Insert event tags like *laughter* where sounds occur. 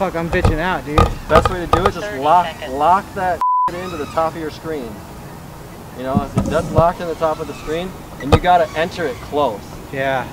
fuck, I'm bitching out, dude. Best way to do it, just lock seconds. lock that *laughs* into the top of your screen. You know, if that's locked in the top of the screen, and you gotta enter it close. Yeah.